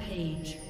Rampage.